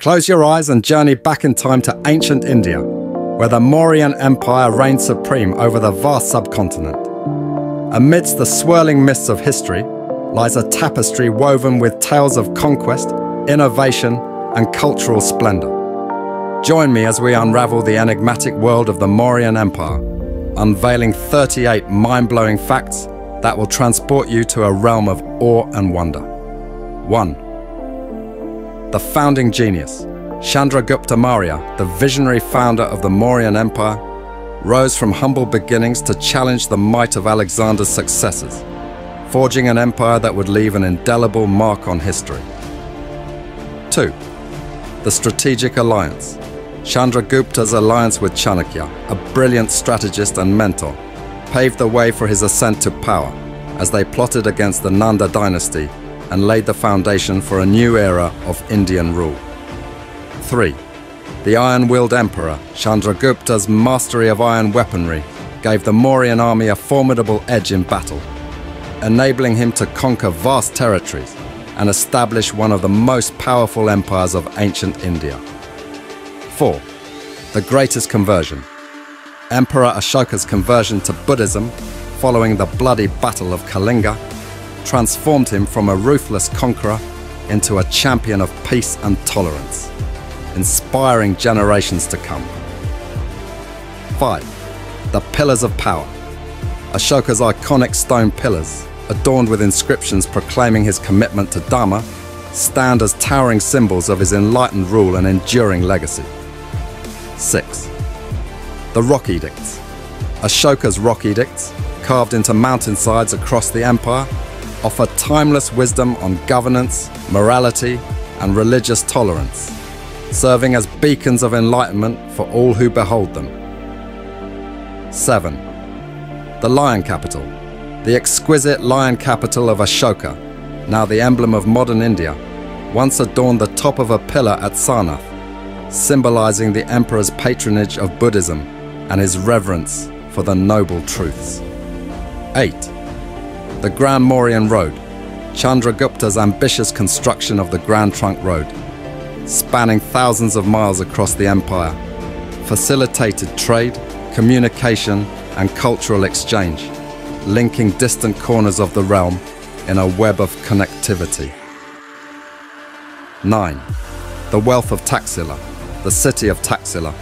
Close your eyes and journey back in time to ancient India, where the Mauryan Empire reigned supreme over the vast subcontinent. Amidst the swirling mists of history lies a tapestry woven with tales of conquest, innovation, and cultural splendor. Join me as we unravel the enigmatic world of the Mauryan Empire, unveiling 38 mind blowing facts that will transport you to a realm of awe and wonder. 1. The founding genius, Chandragupta Maurya, the visionary founder of the Mauryan Empire, rose from humble beginnings to challenge the might of Alexander's successors, forging an empire that would leave an indelible mark on history. 2. The Strategic Alliance, Chandragupta's alliance with Chanakya, a brilliant strategist and mentor, paved the way for his ascent to power as they plotted against the Nanda dynasty and laid the foundation for a new era of Indian rule. 3. The iron-willed emperor, Chandragupta's mastery of iron weaponry, gave the Mauryan army a formidable edge in battle, enabling him to conquer vast territories and establish one of the most powerful empires of ancient India. 4. The Greatest Conversion. Emperor Ashoka's conversion to Buddhism, following the bloody Battle of Kalinga, transformed him from a ruthless conqueror into a champion of peace and tolerance, inspiring generations to come. 5. The Pillars of Power. Ashoka's iconic stone pillars, adorned with inscriptions proclaiming his commitment to Dharma, stand as towering symbols of his enlightened rule and enduring legacy. 6. The Rock Edicts. Ashoka's Rock Edicts, carved into mountainsides across the empire, offer timeless wisdom on governance, morality, and religious tolerance, serving as beacons of enlightenment for all who behold them. 7. The Lion Capital. The exquisite lion capital of Ashoka, now the emblem of modern India, once adorned the top of a pillar at Sarnath, symbolizing the emperor's patronage of Buddhism and his reverence for the noble truths. 8. The Grand Mauryan Road, Chandragupta's ambitious construction of the Grand Trunk Road, spanning thousands of miles across the empire, facilitated trade, communication, and cultural exchange, linking distant corners of the realm in a web of connectivity. 9. The wealth of Taxila, the city of Taxila,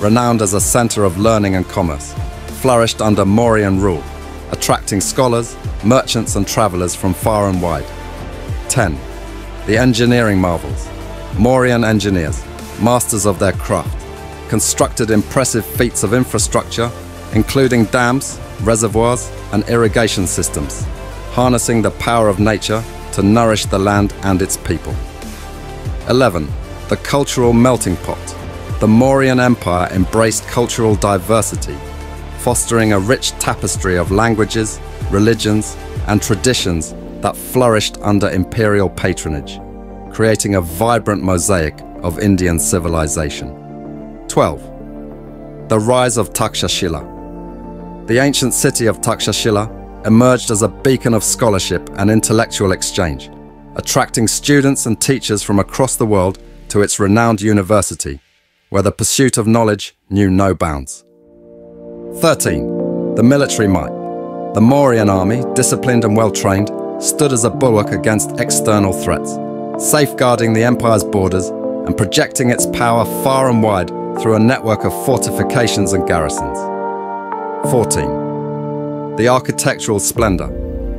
renowned as a center of learning and commerce, flourished under Mauryan rule, attracting scholars, merchants and travelers from far and wide. 10. The engineering marvels. Mauryan engineers, masters of their craft, constructed impressive feats of infrastructure, including dams, reservoirs and irrigation systems, harnessing the power of nature to nourish the land and its people. 11 the cultural melting pot. The Mauryan Empire embraced cultural diversity, fostering a rich tapestry of languages, religions, and traditions that flourished under imperial patronage, creating a vibrant mosaic of Indian civilization. 12. The rise of Takshashila. The ancient city of Takshashila emerged as a beacon of scholarship and intellectual exchange, attracting students and teachers from across the world to its renowned university, where the pursuit of knowledge knew no bounds. 13. The military might. The Mauryan army, disciplined and well trained, stood as a bulwark against external threats, safeguarding the empire's borders and projecting its power far and wide through a network of fortifications and garrisons. 14. The architectural splendor.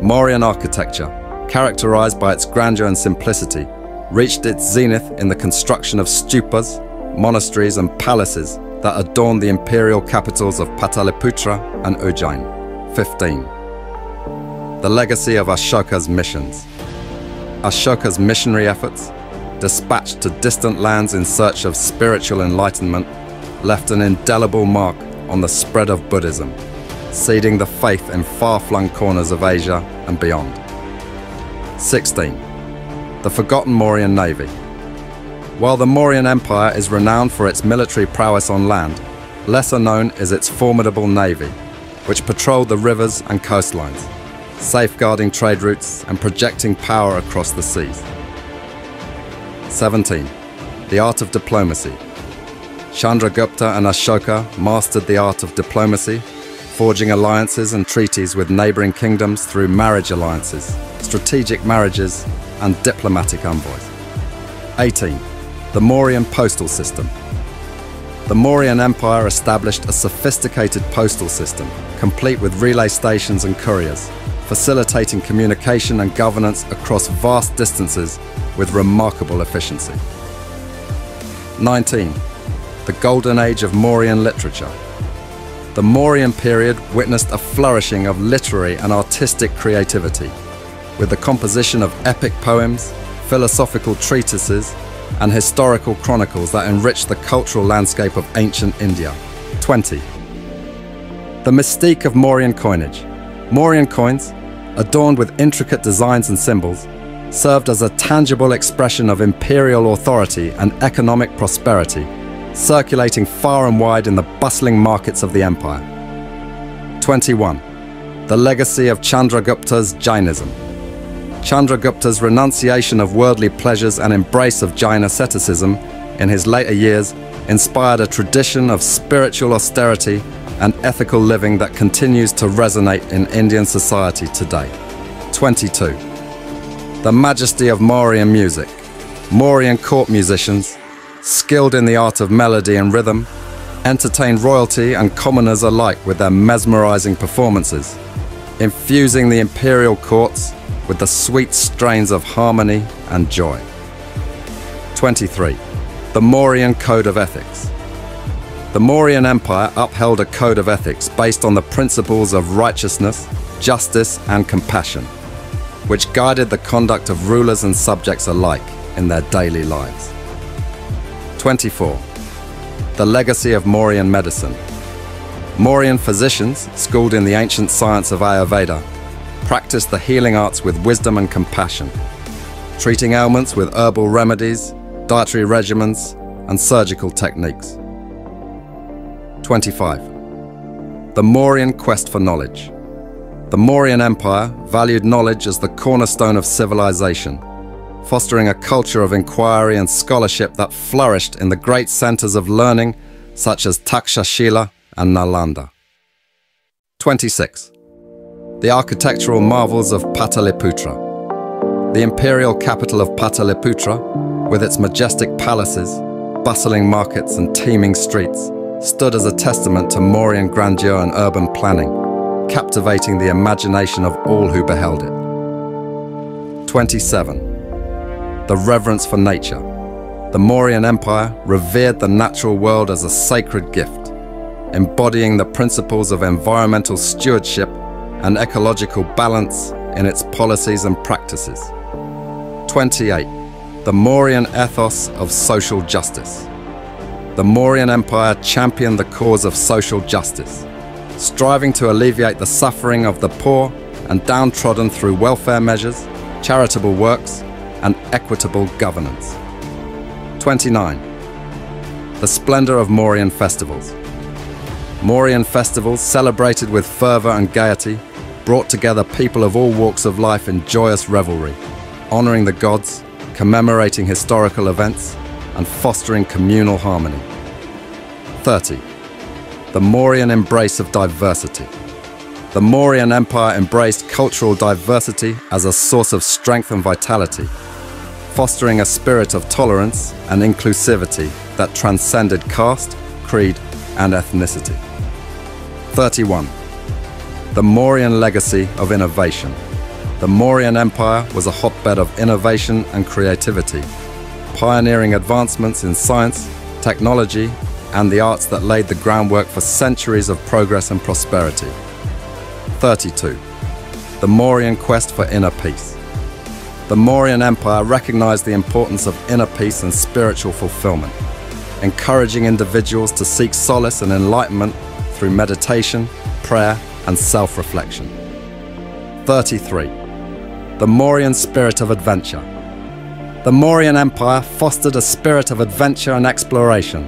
Mauryan architecture, characterized by its grandeur and simplicity, reached its zenith in the construction of stupas, monasteries and palaces that adorned the imperial capitals of Pataliputra and Ujjain. 15. The legacy of Ashoka's missions. Ashoka's missionary efforts, dispatched to distant lands in search of spiritual enlightenment, left an indelible mark on the spread of Buddhism, seeding the faith in far-flung corners of Asia and beyond. 16 the forgotten Mauryan navy. While the Mauryan Empire is renowned for its military prowess on land, lesser known is its formidable navy, which patrolled the rivers and coastlines, safeguarding trade routes and projecting power across the seas. 17. The art of diplomacy. Chandragupta and Ashoka mastered the art of diplomacy, forging alliances and treaties with neighboring kingdoms through marriage alliances, strategic marriages, and diplomatic envoys. 18. The Mauryan postal system. The Mauryan Empire established a sophisticated postal system, complete with relay stations and couriers, facilitating communication and governance across vast distances with remarkable efficiency. 19. The Golden Age of Mauryan Literature. The Mauryan period witnessed a flourishing of literary and artistic creativity, with the composition of epic poems, philosophical treatises, and historical chronicles that enriched the cultural landscape of ancient India. 20. The mystique of Mauryan coinage. Mauryan coins, adorned with intricate designs and symbols, served as a tangible expression of imperial authority and economic prosperity, circulating far and wide in the bustling markets of the empire. 21. The legacy of Chandragupta's Jainism. Chandragupta's renunciation of worldly pleasures and embrace of Jain asceticism in his later years inspired a tradition of spiritual austerity and ethical living that continues to resonate in Indian society today. 22. The majesty of Mauryan music. Mauryan court musicians, skilled in the art of melody and rhythm, entertain royalty and commoners alike with their mesmerizing performances, infusing the imperial courts with the sweet strains of harmony and joy. 23. The Mauryan Code of Ethics. The Mauryan Empire upheld a code of ethics based on the principles of righteousness, justice, and compassion, which guided the conduct of rulers and subjects alike in their daily lives. 24. The legacy of Mauryan medicine. Mauryan physicians, schooled in the ancient science of Ayurveda, practiced the healing arts with wisdom and compassion, treating ailments with herbal remedies, dietary regimens, and surgical techniques. 25. The Mauryan quest for knowledge. The Mauryan Empire valued knowledge as the cornerstone of civilization, fostering a culture of inquiry and scholarship that flourished in the great centers of learning such as Takshashila and Nalanda. 26. The architectural marvels of Pataliputra. The imperial capital of Pataliputra, with its majestic palaces, bustling markets and teeming streets, stood as a testament to Mauryan grandeur and urban planning, captivating the imagination of all who beheld it. 27. The reverence for nature. The Mauryan Empire revered the natural world as a sacred gift, embodying the principles of environmental stewardship and ecological balance in its policies and practices. 28. The Mauryan ethos of social justice the Mauryan Empire championed the cause of social justice, striving to alleviate the suffering of the poor and downtrodden through welfare measures, charitable works, and equitable governance. 29. The splendor of Mauryan festivals. Mauryan festivals, celebrated with fervor and gaiety, brought together people of all walks of life in joyous revelry, honoring the gods, commemorating historical events, and fostering communal harmony. 30. The Mauryan embrace of diversity. The Mauryan Empire embraced cultural diversity as a source of strength and vitality, fostering a spirit of tolerance and inclusivity that transcended caste, creed, and ethnicity. 31. The Mauryan legacy of innovation. The Mauryan Empire was a hotbed of innovation and creativity, pioneering advancements in science, technology, and the arts that laid the groundwork for centuries of progress and prosperity. 32. The Mauryan quest for inner peace. The Mauryan Empire recognized the importance of inner peace and spiritual fulfillment, encouraging individuals to seek solace and enlightenment through meditation, prayer, and self reflection. 33. The Mauryan spirit of adventure. The Mauryan Empire fostered a spirit of adventure and exploration,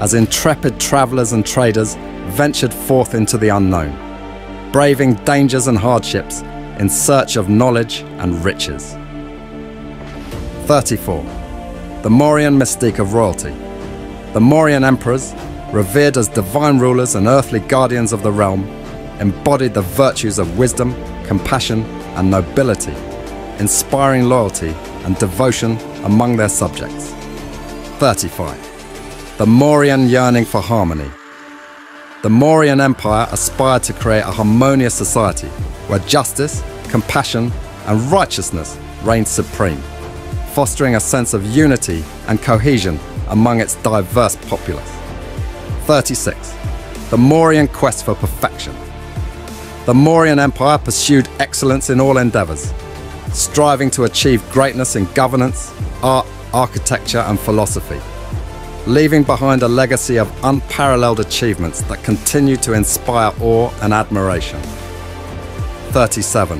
as intrepid travelers and traders ventured forth into the unknown, braving dangers and hardships in search of knowledge and riches. 34. the Mauryan mystique of royalty. The Mauryan emperors, revered as divine rulers and earthly guardians of the realm, embodied the virtues of wisdom, compassion, and nobility, inspiring loyalty and devotion among their subjects. 35. The Mauryan yearning for harmony. The Mauryan Empire aspired to create a harmonious society where justice, compassion, and righteousness reigned supreme, fostering a sense of unity and cohesion among its diverse populace. 36. The Mauryan quest for perfection. The Mauryan Empire pursued excellence in all endeavours, striving to achieve greatness in governance, art, architecture, and philosophy, leaving behind a legacy of unparalleled achievements that continue to inspire awe and admiration. 37.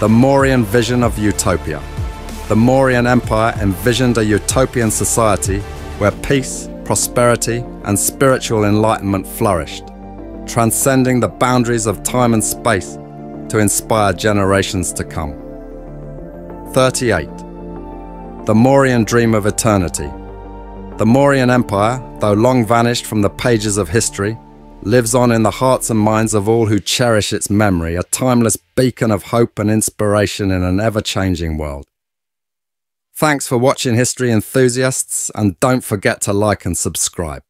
The Mauryan Vision of Utopia. The Mauryan Empire envisioned a utopian society where peace, prosperity, and spiritual enlightenment flourished, transcending the boundaries of time and space to inspire generations to come. 38. The Mauryan Dream of Eternity. The Mauryan Empire, though long vanished from the pages of history, lives on in the hearts and minds of all who cherish its memory, a timeless beacon of hope and inspiration in an ever changing world. Thanks for watching History Enthusiasts, and don't forget to like and subscribe.